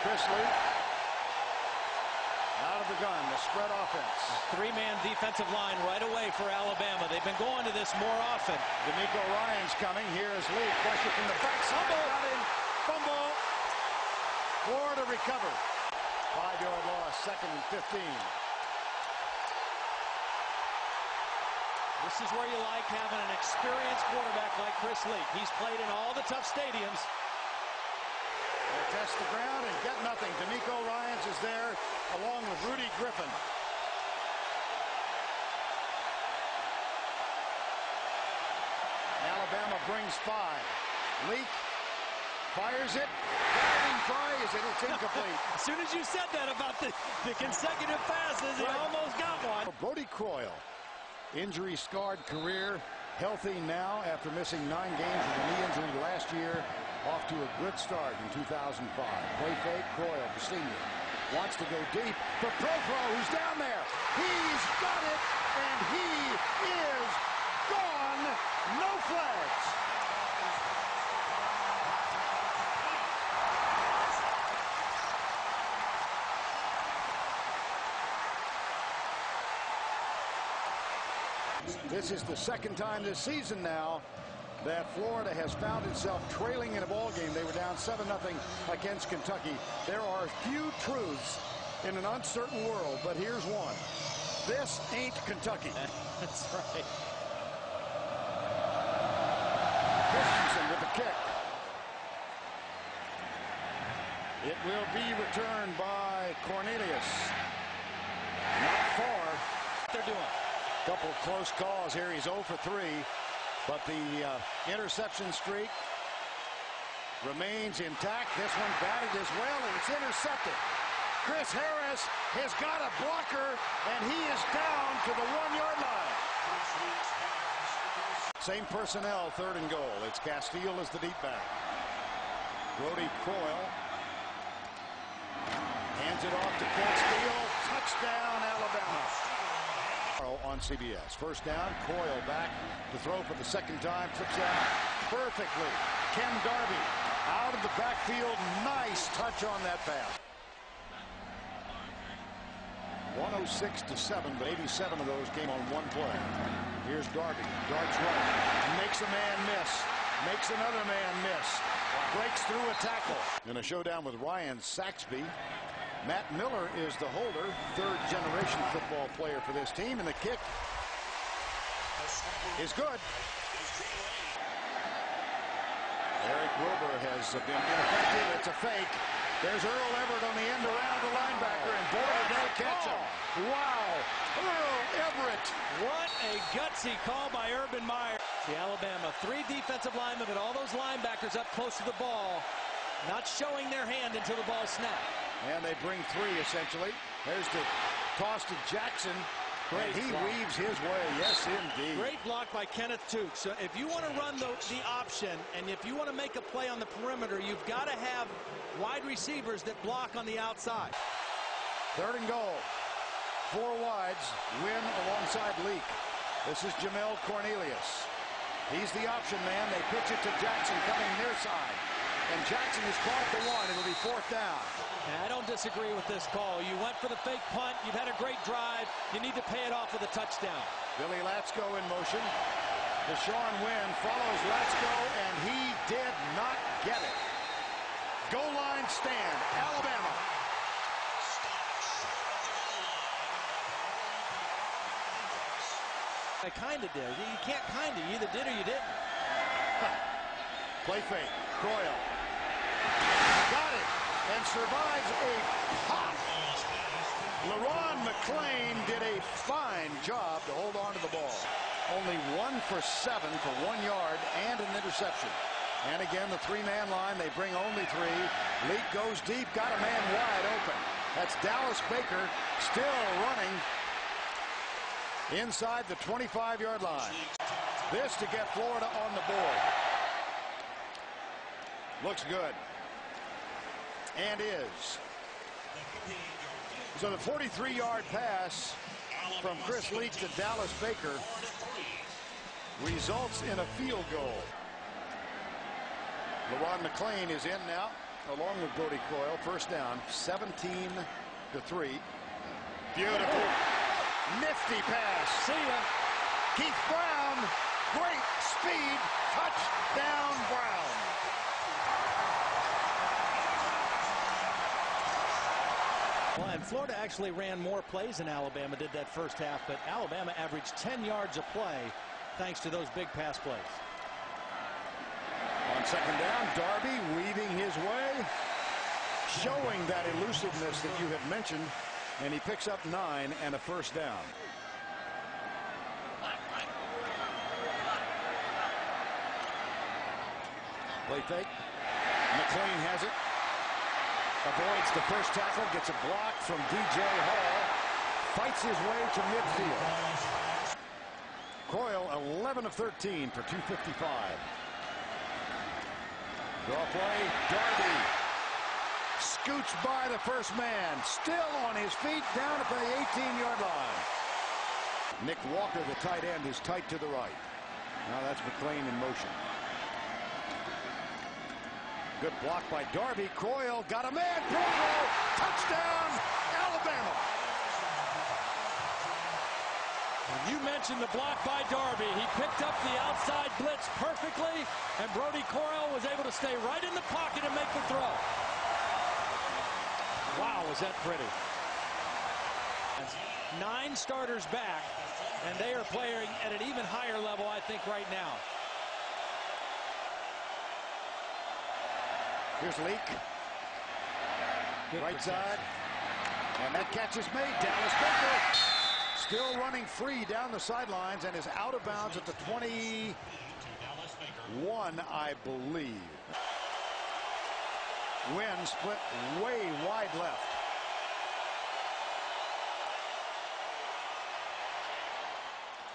Chris Leak. Out of the gun, the spread offense. Three-man defensive line right away for Alabama. They've been going to this more often. DeMeco Ryans coming. Here's Leak. Pressure from the backside. Fumble. Got in. Fumble. Florida recovered. Five-yard loss, second and 15. This is where you like having an experienced quarterback like Chris Leak. He's played in all the tough stadiums. They the ground and get nothing. DeMeco Ryans is there along with Rudy Griffin. Alabama brings five. Leak fires it. Diving try is it? It's incomplete. As soon as you said that about the, the consecutive passes, he almost got one. Brody Croyle, injury-scarred career, healthy now after missing nine games with a knee injury last year. Off to a good start in 2005. Play fake, Croyle, the senior, wants to go deep for Prothro, who's down there. He's got it, and he is gone. No flags. This is the second time this season now that Florida has found itself trailing in a ball game. They were down 7-0 against Kentucky. There are few truths in an uncertain world, but here's one. This ain't Kentucky. That's right. Christensen with the kick. It will be returned by Cornelius. Close calls here. He's 0 for 3. But the uh, interception streak remains intact. This one batted as well, and it's intercepted. Chris Harris has got a blocker, and he is down to the one-yard line. Same personnel, third and goal. It's Castille as the deep back. Brody Croyle hands it off to Castille. Touchdown, Alabama on CBS. First down, Croyle back to throw for the second time, flips out perfectly. Ken Darby out of the backfield, nice touch on that pass. 106 to 7, but 87 of those came on one play. Here's Darby, darts right, makes a man miss, makes another man miss, breaks through a tackle. In a showdown with Ryan Saxby, Matt Miller is the holder, third generation football player for this team, and the kick is good. Eric Wilbur has been ineffective. It's a fake. There's Earl Everett on the end around the linebacker, and boy, did they catch him. Wow. Earl Everett. What a gutsy call by Urban Meyer. The Alabama, three defensive linemen, and all those linebackers up close to the ball, not showing their hand until the ball snapped. And they bring three, essentially. There's the toss to Jackson. Great and he block. weaves his way. Yes, indeed. Great block by Kenneth Tookes. So if you want to run the, the option and if you want to make a play on the perimeter, you've got to have wide receivers that block on the outside. Third and goal. Four wides. Wynn alongside Leak. This is Jemalle Cornelius. He's the option man. They pitch it to Jackson coming near side. And Jackson is caught the one. It'll be fourth down. And I don't disagree with this call. You went for the fake punt. You've had a great drive. You need to pay it off with a touchdown. Billy Latsko in motion. DeShawn Wynn follows Latsko, and he did not get it. Goal line stand. Alabama. I kind of did. You can't kind of. You either did or you didn't. Play fake. Croyle. Got it. And survives a pop. Le'Ron McClain did a fine job to hold on to the ball. Only one for seven for one yard and an interception. And again, the three-man line, they bring only three. Leak goes deep, got a man wide open. That's Dallas Baker still running inside the 25-yard line. This to get Florida on the board. Looks good. And is. So the 43-yard pass from Chris Leak to Dallas Baker results in a field goal. Le'Ron McClain is in now. along with Brody Croyle. First down, 17 to 3. Beautiful. Nifty pass. See ya. Keith Brown. Great speed. Touchdown Brown. And Florida actually ran more plays than Alabama did that first half, but Alabama averaged 10 yards a play thanks to those big pass plays. On second down, Darby weaving his way, showing that elusiveness that you had mentioned, and he picks up nine and a first down. Play fake. McClain has it. Avoids the first tackle, gets a block from DJ Hall, fights his way to midfield. Croyle 11 of 13 for 255. Draw play, Darby scoots by the first man, still on his feet, down at the 18-yard line. Nick Walker, the tight end, is tight to the right. Now that's McClain in motion. Good block by Darby. Croyle got a man. Croyle, touchdown, Alabama. And you mentioned the block by Darby. He picked up the outside blitz perfectly, and Brody Croyle was able to stay right in the pocket and make the throw. Wow, was that pretty. Nine starters back, and they are playing at an even higher level, I think, right now. Here's Leak. right side. And that catch is made. Dallas Baker still running free down the sidelines and is out of bounds at the 21, I believe. Wynn split way wide left.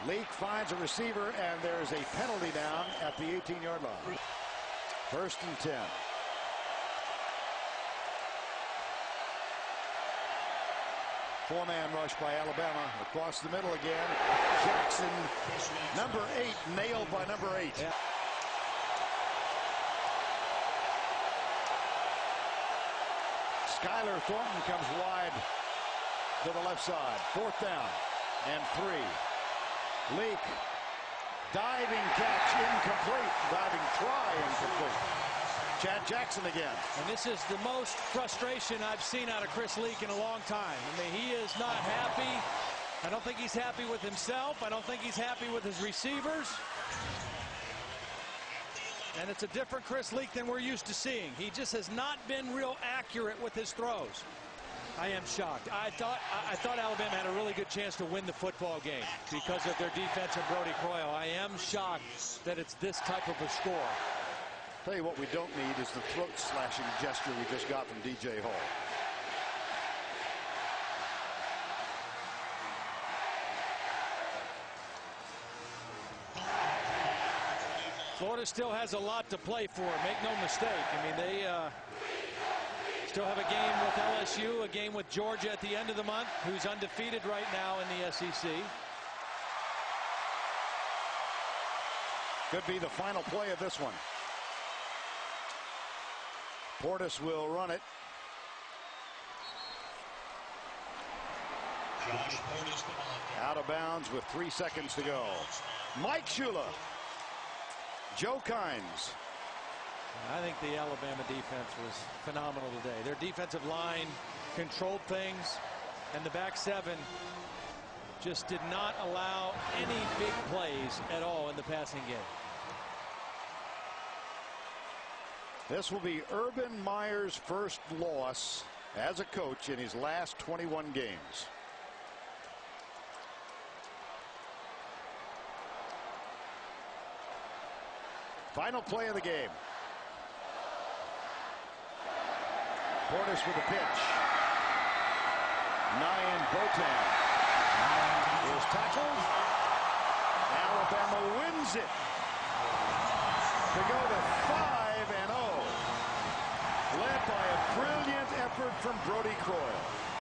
Leak finds a receiver, and there's a penalty down at the 18-yard line. First and 10. Four-man rush by Alabama. Across the middle again. Jackson, number eight, nailed by number eight. Yeah. Skylar Thornton comes wide to the left side. Fourth down and three. Leak. Diving catch incomplete. Diving try incomplete. Chad Jackson again. And this is the most frustration I've seen out of Chris Leak in a long time. I mean, he is not happy. I don't think he's happy with himself. I don't think he's happy with his receivers. And it's a different Chris Leak than we're used to seeing. He just has not been real accurate with his throws. I am shocked. I thought I thought Alabama had a really good chance to win the football game because of their defense and Brody Croyle. I am shocked that it's this type of a score. Tell you what we don't need is the throat slashing gesture we just got from DJ Hall. Florida still has a lot to play for. Make no mistake. I mean, they uh, still have a game with LSU, a game with Georgia at the end of the month, who's undefeated right now in the SEC. Could be the final play of this one. Portis will run it. Out of bounds with three seconds to go. Mike Shula. Joe Kines. I think the Alabama defense was phenomenal today. Their defensive line controlled things, and the back seven just did not allow any big plays at all in the passing game. This will be Urban Meyer's first loss as a coach in his last 21 games. Final play of the game. Portis with a pitch. Nyan Botan is tackled. Alabama wins it to go to 5 and 0 led by a brilliant effort from Brody Croyle.